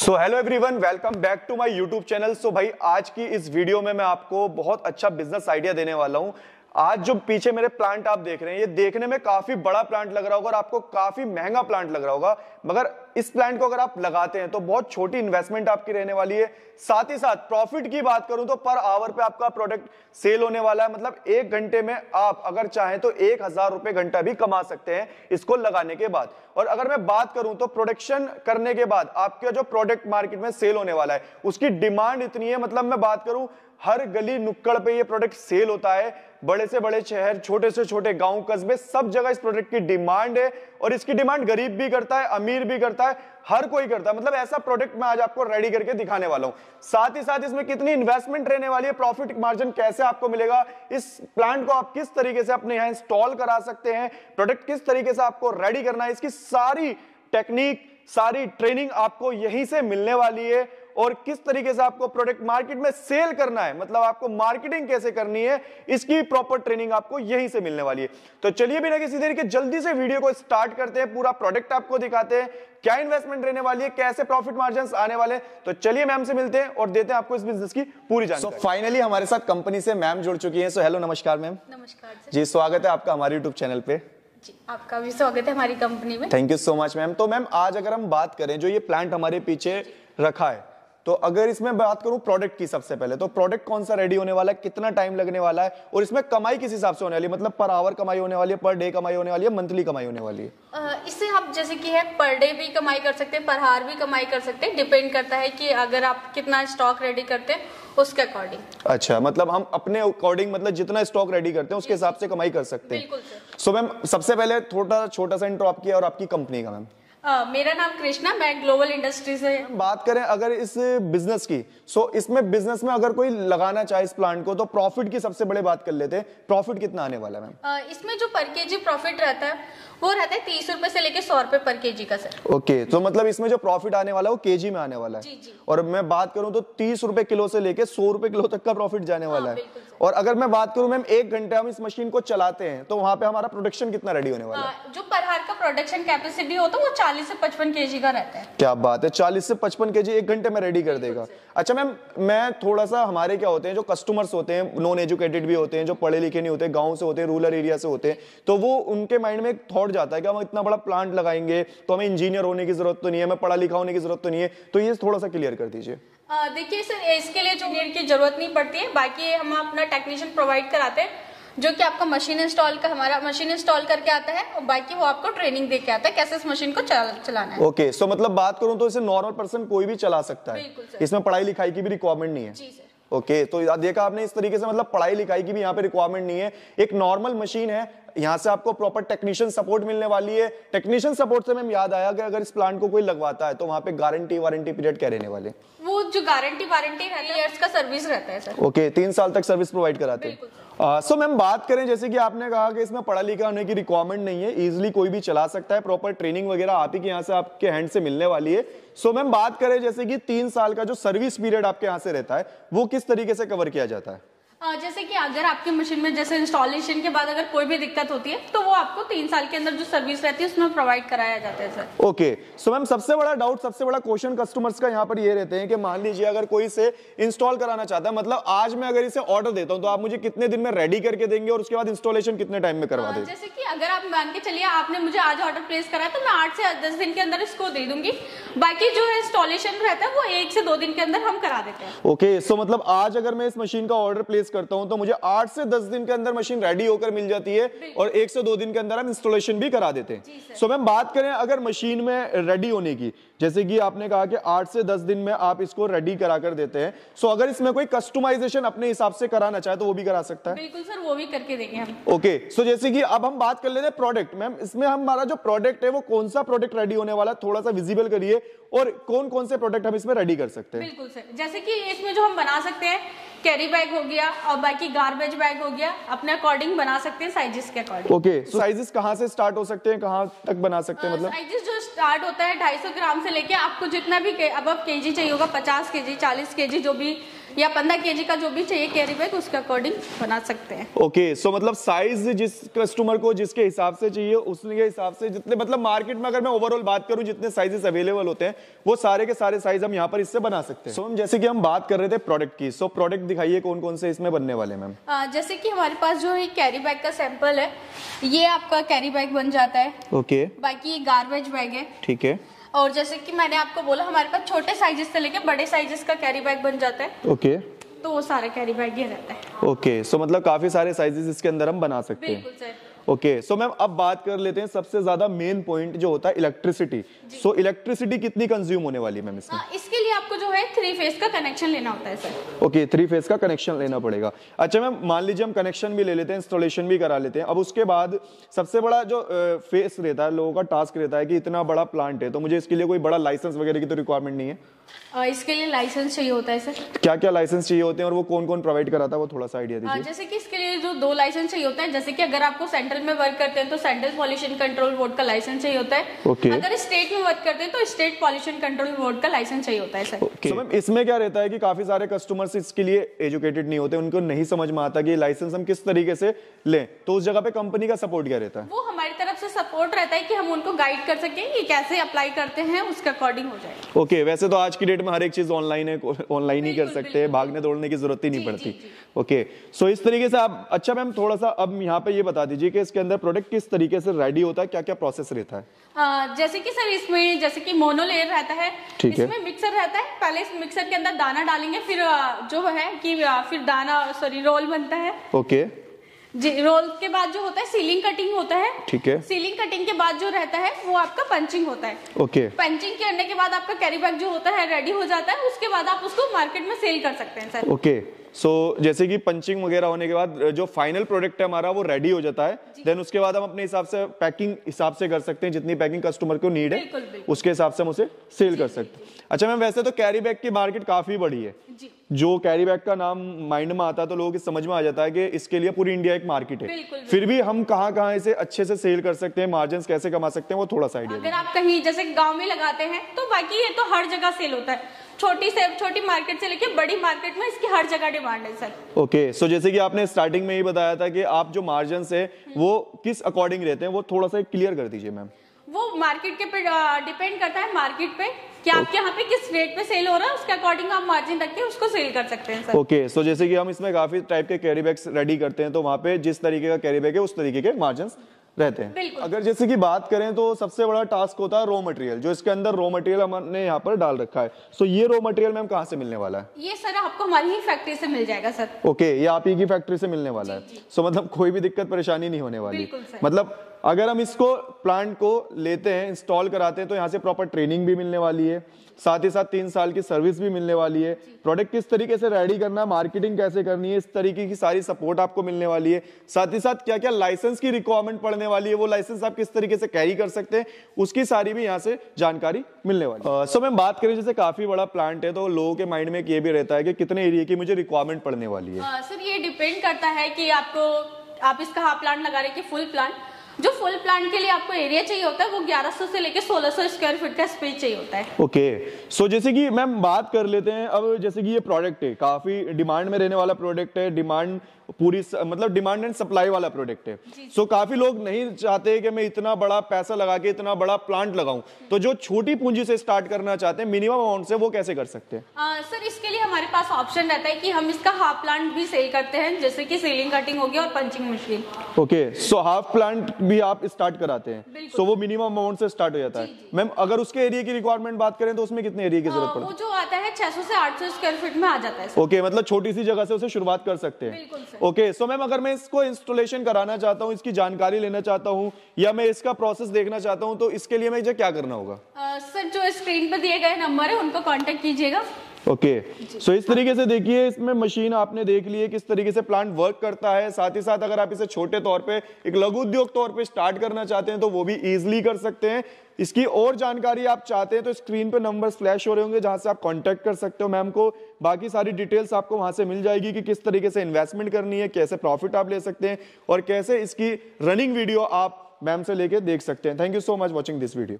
So hello everyone welcome back to my YouTube channel so भाई, आज की इस वीडियो में मैं आपको बहुत अच्छा बिज़नेस आइडिया देने वाला हूँ। आज जो पीछे मेरे प्लांट आप देख रहे हैं, ये देखने में काफ़ी बड़ा प्लांट लग रहा होगा और आपको काफ़ी महँगा प्लांट लग रहा होगा। मगर इस प्लांट को अगर आप लगाते हैं तो बहुत छोटी इन्वेस्टमेंट आपकी रहने वाली है। साथ ही साथ प्रॉफिट की बात करूँ तो पर आवर पे आपका प्रोडक्ट सेल होने वाला है। मतलब एक घंटे में आप अगर चाहें तो एक हज़ार रुपए घंटा भी कमा सकते हैं इसको लगाने के बाद। और अगर मैं बात करूँ तो प्रोडक्शन करने के बाद आपका जो प्रोडक्ट मार्केट में सेल होने वाला है, उसकी डिमांड इतनी है मतलब मैं बात करूँ हर गली नुक्कड़ पे ये प्रोडक्ट सेल होता है। बड़े से बड़े शहर, छोटे से छोटे गाँव, कस्बे, सब जगह इस प्रोडक्ट की डिमांड है और इसकी डिमांड गरीब भी करता है, अमीर भी करता है, हर कोई करता है। मतलब ऐसा प्रोडक्ट मैं आज आपको रेडी करके दिखाने वाला हूँ। साथ ही साथ इसमें कितनी इन्वेस्टमेंट रहने वाली है प्रॉफिट मार्जिन कैसे आपको मिलेगा, इस प्लांट को आप किस तरीके से अपने यहाँ इंस्टॉल करा सकते हैं प्रोडक्ट किस तरीके से आपको रेडी करना है, इसकी सारी टेक्निक सारी ट्रेनिंग आपको यहीं से मिलने वाली है। और किस तरीके से आपको प्रोडक्ट मार्केट में सेल करना है? मतलब आपको मार्केटिंग कैसे करनी है? इसकी प्रॉपर ट्रेनिंग आपको यहीं से मिलने वाली है। तो चलिए बिना किसी देर के जल्दी से वीडियो को स्टार्ट करते हैं। पूरा प्रोडक्ट आपको दिखाते हैं। क्या इन्वेस्टमेंट रहने वाली है? कैसे प्रॉफिट मार्जिन आने वाले तो चलिए मैम से मिलते हैं और देते हैं आपको इस बिज़नेस की पूरी जानकारी। सो फाइनली हमारे साथ कंपनी से मैम जुड़ चुकी है। सो हेलो नमस्कार मैम नमस्कार जी स्वागत है आपका हमारे यूट्यूब चैनल पे। जी आपका भी स्वागत है हमारी कंपनी में। Thank you so much ma'am तो मैम आज अगर हम बात करें जो ये प्लांट हमारे पीछे रखा है तो अगर इसमें बात करूँ प्रोडक्ट की सबसे पहले तो प्रोडक्ट कौन सा रेडी होने वाला है कितना टाइम लगने वाला है और इसमें कमाई किस हिसाब से होने वाली है? मतलब पर आवर कमाई होने वाली है पर डे कमाई होने वाली है मंथली कमाई होने वाली है? इससे आप जैसे कि है पर डे भी कमाई कर सकते हैं पर हार भी कमाई कर सकते हैं डिपेंड करता है कि अगर आप कितना स्टॉक रेडी करते हैं उसके अकॉर्डिंग अच्छा मतलब हम अपने अकॉर्डिंग मतलब जितना स्टॉक रेडी करते हैं उसके हिसाब से कमाई कर सकते हैं। बिल्कुल सो मैम सबसे पहले थोड़ा छोटा सा इंट्रो आपकी और आपकी कंपनी का मैम मेरा नाम कृष्णा मैं ग्लोबल इंडस्ट्री से। बात करें अगर इस बिज़नेस की सो इसमें बिज़नेस में अगर कोई लगाना चाहे इस प्लांट को तो प्रॉफिट की सबसे बड़े बात कर लेते हैं। प्रॉफिट कितना आने वाला है मैम? इसमें जो पर केजी प्रॉफिट रहता है वो रहता है तीस रूपए से लेके सौ रुपए पर केजी का सर ओके तो मतलब इसमें जो प्रॉफिट आने वाला है वो केजी में आने वाला है। जी, जी। और मैं बात करूँ तो तीस रूपए किलो से लेके सौ रुपए किलो तक का प्रॉफिट जाने वाला है। बिल्कुल। सर। और अगर मैं बात करूँ मैम एक घंटे हम इस मशीन को चलाते हैं तो वहाँ पे हमारा प्रोडक्शन कितना रेडी होने वाला है? जो पर हार का प्रोडक्शन कैपेसिटी होता है वो चालीस से पचपन केजी का रहता है। क्या बात है चालीस से पचपन के जी एक घंटे में रेडी कर देगा। अच्छा मैम मैं थोड़ा सा हमारे क्या होते हैं जो कस्टमर्स होते हैं नॉन एजुकेटेड भी होते हैं जो पढ़े लिखे नहीं होते गाँव से होते हैं रूरल एरिया से होते हैं तो वो उनके माइंड में एक थॉट जाता है कि हम इतना बड़ा प्लांट लगाएँगे तो हमें इंजीनियर होने की ज़रूरत तो नहीं है हमें पढ़ा लिखा होने की ज़रूरत तो नहीं है तो ये थोड़ा सा क्लियर कर दीजिए। देखिए सर इसके लिए जो नीड की ज़रूरत नहीं पड़ती है बाकी हम अपना टेक्नीशियन प्रोवाइड कराते हैं जो कि आपका मशीन इंस्टॉल का हमारा मशीन इंस्टॉल करके आता है और बाकी वो आपको ट्रेनिंग दे के आता है कैसे इस मशीन को चला, चलाना है। ओके okay, सो so मतलब बात करूँ तो इसे नॉर्मल पर्सन कोई भी चला सकता है। इसमें पढ़ाई लिखाई की भी रिक्वायरमेंट नहीं है। जी सर। ओके okay, तो देखा आपने इस तरीके से मतलब पढ़ाई लिखाई की भी यहाँ पे रिक्वायरमेंट नहीं है। एक नॉर्मल मशीन है यहाँ से आपको प्रॉपर टेक्नीशियन सपोर्ट मिलने वाली है। टेक्नीशियन सपोर्ट से मैम याद आया कि अगर इस प्लांट को कोई लगवाता है तो वहाँ पे गारंटी वारंटी पीरियड क्या रहने वाले। वो जो गारंटी वारंटी रहता है ईयर्स का सर्विस रहता है सर ओके तीन साल तक सर्विस प्रोवाइड कराते हैं। सो मैम बात करें जैसे कि आपने कहा कि इसमें पढ़ा लिखा होने की रिक्वायरमेंट नहीं है इजिली कोई भी चला सकता है प्रॉपर ट्रेनिंग वगैरह आप ही के यहाँ से आपके हैंड से मिलने वाली है। सो so, मैम बात करें जैसे कि तीन साल का जो सर्विस पीरियड आपके यहाँ से रहता है वो किस तरीके से कवर किया जाता है? जैसे कि अगर आपकी मशीन में जैसे इंस्टॉलेशन के बाद अगर कोई भी दिक्कत होती है तो वो आपको तीन साल के अंदर जो सर्विस रहती है उसमें प्रोवाइड कराया जाता है सर ओके सो मैम सबसे बड़ा डाउट सबसे बड़ा क्वेश्चन कस्टमर्स का यहाँ पर ये रहते हैं कि मान लीजिए अगर कोई इसे इंस्टॉल कराना चाहता है मतलब आज मैं अगर इसे ऑर्डर देता हूँ तो आप मुझे कितने दिन में रेडी करके देंगे और उसके बाद इंस्टॉलेशन कितने टाइम में करवा हाँ, देंगे? जैसे की अगर आप मान के चलिए आपने मुझे आज ऑर्डर प्लेस करा तो मैं आठ से दस दिन के अंदर इसको दे दूँगी। बाकी जो इंस्टॉलेशन रहता है वो एक से दो दिन के अंदर हम करा देते हैं। ओके सो मतलब आज अगर मैं इस मशीन का ऑर्डर प्लेस करता हूँ तो मुझे आठ से दस दिन के अंदर मशीन रेडी होकर मिल जाती है और एक से दो दिन के अंदर हम इंस्टॉलेशन भी करा देते हैं। सो मैम बात करें अगर मशीन में रेडी होने की जैसे कि आपने कहा कि आठ से दस दिन में आप इसको रेडी करा कर देते हैं। सो अगर इसमें कोई कस्टमाइजेशन अपने हिसाब से कराना चाहे तो वो भी करा सकता है। बिल्कुल सर वो भी करके देंगे हम। ओके सो जैसे कि अब हम बात कर लेते हैं प्रोडक्ट मैम इसमें हमारा जो प्रोडक्ट है वो कौन सा प्रोडक्ट रेडी होने वाला है? थोड़ा सा विजिबल करिए और कौन कौन से प्रोडक्ट हम इसमें रेडी कर सकते हैं? बिल्कुल सर जैसे कि इसमें जो हम बना सकते हैं कैरी बैग हो गया और बाकी गार्बेज बैग हो गया। अपने अकॉर्डिंग बना सकते हैं साइजेस के अकॉर्डिंग ओके okay, साइजेस कहाँ से स्टार्ट हो सकते हैं? कहाँ तक बना सकते हैं मतलब? साइजेस जो स्टार्ट होता है 250 ग्राम से लेके आपको जितना भी के, अब अब केजी चाहिए होगा 50 केजी 40 केजी जो भी या पंद्रह के का जो भी चाहिए कैरी बैग उसके अकॉर्डिंग बना सकते हैं। ओके okay, सो so मतलब साइज़ जिस कस्टमर को जिसके हिसाब से चाहिए उसके हिसाब से जितने मतलब मार्केट में अगर मैं ओवरऑल बात करूँ जितने साइजेस अवेलेबल होते हैं वो सारे के सारे साइज़ हम यहाँ पर इससे बना सकते हैं। सो so, जैसे कि हम बात कर रहे थे प्रोडक्ट की सो so, प्रोडक्ट दिखाइए कौन कौन से इसमें बनने वाले मैम जैसे कि हमारे पास जो है कैरी बैग का सैंपल है ये आपका कैरी बैग बन जाता है। Okay okay. बाकी ये गार्बेज बैग है। ठीक है। और जैसे कि मैंने आपको बोला हमारे पास छोटे साइजेस से लेके बड़े साइजेस का कैरी बैग बन जाता है। Okay okay. तो वो सारे कैरी बैग ये रहता है। ओके okay, सो so मतलब काफ़ी सारे साइजेस इसके अंदर हम बना सकते हैं। बिल्कुल सर। ओके सो मैम अब बात कर लेते हैं सबसे ज़्यादा मेन पॉइंट जो होता है इलेक्ट्रिसिटी सो इलेक्ट्रिसिटी कितनी कंज्यूम होने वाली है मैम इसमें? हाँ, इसके लिए आपको जो है थ्री फ़ेज़ का कनेक्शन लेना होता है सर ओके थ्री फ़ेज़ का कनेक्शन लेना पड़ेगा। अच्छा मैम मान लीजिए हम कनेक्शन भी ले लेते हैं इंस्टॉलेशन भी करा लेते हैं। अब उसके बाद सबसे बड़ा जो फेस रहता है लोगों का टास्क रहता है कि इतना बड़ा प्लांट है तो मुझे इसके लिए कोई बड़ा लाइसेंस वगैरह की तो रिक्वायरमेंट नहीं है। इसके लिए लाइसेंस चाहिए होता है सर क्या क्या लाइसेंस चाहिए होते हैं और वो कौन कौन प्रोवाइड कराता है? वो थोड़ा सा आइडिया दीजिए। जैसे कि इसके लिए जो दो लाइसेंस चाहिए होता है जैसे कि अगर आपको सेंट्रल में वर्क करते हैं तो सेंट्रल पॉल्यूशन कंट्रोल बोर्ड का लाइसेंस चाहिए होता है। Okay. अगर स्टेट में वर्क करते हैं तो स्टेट पॉल्यूशन कंट्रोल बोर्ड का लाइसेंस चाहिए होता है सर okay. so, मैम इसमें क्या रहता है कि काफ़ी सारे कस्टमर्स इसके लिए एजुकेटेड नहीं होते उनको नहीं समझ में आता कि लाइसेंस हम किस तरीके से लें। तो उस जगह पे कंपनी का सपोर्ट क्या रहता है? वो सपोर्ट रहता है कि हम उनको गाइड कर सकें कि कैसे अप्लाई करते हैं उसके अकॉर्डिंग हो जाए। ओके okay, वैसे तो आज की डेट में हर एक चीज़ ऑनलाइन है ऑनलाइन ही कर सकते हैं भागने दौड़ने की ज़रूरत ही नहीं पड़ती। ओके सो इस तरीके से आप अच्छा मैम थोड़ा सा अब यहाँ पे ये बता दीजिए कि इसके अंदर प्रोडक्ट किस तरीके से रेडी होता है क्या क्या प्रोसेस रहता है? आ, जैसे कि सर इसमें जैसे कि मोनोलेयर रहता है इसमें मिक्सर रहता है। पहले इस मिक्सर के अंदर दाना डालेंगे फिर जो है कि फिर दाना सॉरी रोल बनता है। ओके जी रोल के बाद जो होता है सीलिंग कटिंग होता है। ठीक है। सीलिंग कटिंग के बाद जो रहता है वो आपका पंचिंग होता है। ओके। पंचिंग करने के बाद आपका कैरी बैग जो होता है रेडी हो जाता है उसके बाद आप उसको मार्केट में सेल कर सकते हैं सर ओके। सो so, जैसे कि पंचिंग वगैरह होने के बाद जो फाइनल प्रोडक्ट है हमारा वो रेडी हो जाता है। देन उसके बाद हम अपने हिसाब से पैकिंग हिसाब से कर सकते हैं जितनी पैकिंग कस्टमर को नीड है। बिल्कुल, बिल्कुल। उसके हिसाब से हम उसे सेल कर सकते हैं। अच्छा मैम वैसे तो कैरी बैग की मार्केट काफ़ी बड़ी है। जो। कैरी बैग का नाम माइंड में आता है तो लोगों की समझ में आ जाता है कि इसके लिए पूरी इंडिया एक मार्केट है। फिर भी हम कहाँ कहाँ इसे अच्छे से सेल कर सकते हैं मार्जिन कैसे कमा सकते हैं वो थोड़ा सा आइडिया अगर आप कहीं जैसे गाँव में लगाते हैं तो बाकी ये तो हर जगह सेल होता है। छोटी से छोटी मार्केट से लेके बड़ी मार्केट में इसकी हर जगह डिमांड है सर ओके सो जैसे कि आपने स्टार्टिंग में ही बताया था कि आप जो मार्जिन है वो किस अकॉर्डिंग रहते हैं वो थोड़ा सा क्लियर कर दीजिए मैम वो मार्केट के पे डिपेंड करता है मार्केट पे कि आपके यहाँ पे किस रेट पे सेल हो रहा है उसके अकॉर्डिंग आप मार्जिन रख के उसको सेल कर सकते हैं sir okay okay, so so जैसे कि हम इसमें काफ़ी टाइप के कैरी बैग्स रेडी करते हैं तो वहाँ पे जिस तरीके का कैरी बैग है उस तरीके के मार्जिन रहते हैं। अगर जैसे कि बात करें तो सबसे बड़ा टास्क होता है रॉ मटेरियल जो इसके अंदर रॉ मटेरियल हमने यहाँ पर डाल रखा है। सो ये रॉ मटेरियल मैम कहाँ से मिलने वाला है? ये सर आपको हमारी ही फैक्ट्री से मिल जाएगा सर। ओके ये आप ही की फैक्ट्री से मिलने वाला है। सो मतलब कोई भी दिक्कत परेशानी नहीं होने वाली। मतलब अगर हम इसको प्लांट को लेते हैं इंस्टॉल कराते हैं तो यहाँ से प्रॉपर ट्रेनिंग भी मिलने वाली है। साथ ही साथ तीन साल की सर्विस भी मिलने वाली है। प्रोडक्ट किस तरीके से रेडी करना है मार्केटिंग कैसे करनी है इस तरीके की सारी सपोर्ट आपको मिलने वाली है। साथ ही साथ क्या क्या लाइसेंस की रिक्वायरमेंट पड़ने वाली है वो लाइसेंस आप किस तरीके से कैरी कर सकते हैं उसकी सारी भी यहाँ से जानकारी मिलने वाली है। सो मैं बात करें जैसे काफ़ी बड़ा प्लांट है तो लोगों के माइंड में ये भी रहता है कि कितने एरिया की मुझे रिक्वायरमेंट पड़ने वाली है। सर ये डिपेंड करता है कि आपको आप इसका हाफ़ प्लांट लगा रहे कि फुल प्लांट जो फुल प्लांट के लिए आपको एरिया चाहिए होता है वो 1100 से लेके 1600 स्क्वायर फीट का स्पेस चाहिए होता है। Okay okay. सो so, जैसे कि मैम बात कर लेते हैं अब जैसे कि ये प्रोडक्ट है काफ़ी डिमांड में रहने वाला प्रोडक्ट है डिमांड पूरी मतलब डिमांड एंड सप्लाई वाला प्रोडक्ट है। सो so, काफ़ी लोग नहीं चाहते कि मैं इतना बड़ा पैसा लगा के इतना बड़ा प्लांट लगाऊँ। तो जो छोटी पूंजी से स्टार्ट करना चाहते हैं मिनिमम अमाउंट से वो कैसे कर सकते हैं? सर इसके लिए हमारे पास ऑप्शन रहता है कि हम इसका हाफ़ प्लांट भी सेल करते हैं जैसे कि सीलिंग कटिंग होगी और punching machine okay so half plant भी आप स्टार्ट कराते हैं। सो so, वो मिनिमम अमाउंट से स्टार्ट हो जाता है। मैम अगर उसके एरिया की रिक्वायरमेंट बात करें तो उसमें कितने एरिया की ज़रूरत पड़ती है? जो आता है छह से आठ स्क्वायर फीट में आ जाता है ओके मतलब छोटी सी जगह से उसे शुरुआत कर सकते हैं। ओके सो मैम अगर अगर मैं इसको इंस्टॉलेशन कराना चाहता हूँ इसकी जानकारी लेना चाहता हूँ या मैं इसका प्रोसेस देखना चाहता हूँ तो इसके लिए मुझे क्या करना होगा? सर जो स्क्रीन पर दिए गए नंबर है उनको कॉन्टेक्ट कीजिएगा। Okay okay. सो so, इस तरीके से देखिए इसमें मशीन आपने देख ली है किस तरीके से प्लांट वर्क करता है। साथ ही साथ अगर आप इसे छोटे तौर पे एक लघु उद्योग तौर पे स्टार्ट करना चाहते हैं तो वो भी इजीली कर सकते हैं। इसकी और जानकारी आप चाहते हैं तो स्क्रीन पे नंबर फ्लैश हो रहे होंगे जहाँ से आप कांटेक्ट कर सकते हो मैम को। बाकी सारी डिटेल्स आपको वहाँ से मिल जाएगी कि किस तरीके से इन्वेस्टमेंट करनी है कैसे प्रॉफिट आप ले सकते हैं और कैसे इसकी रनिंग वीडियो आप मैम से लेके देख सकते हैं। Thank you so much watching this video